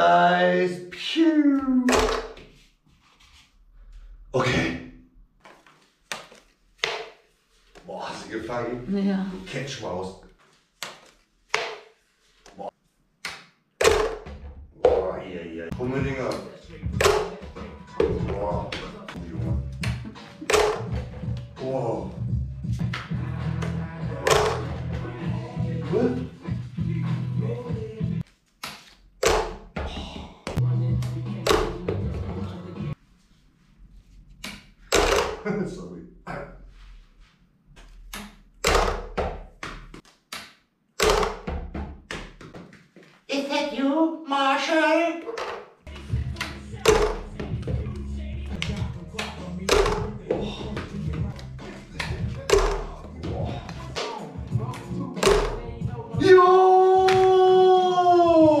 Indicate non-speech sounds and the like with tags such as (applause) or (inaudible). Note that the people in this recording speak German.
Kreis. Piu. Okay. Boah, hast du gefangen? Ja. Du Catchmaus. Boah. Boah, hier, hier. Krumme (laughs) so we. Is that you, Mom?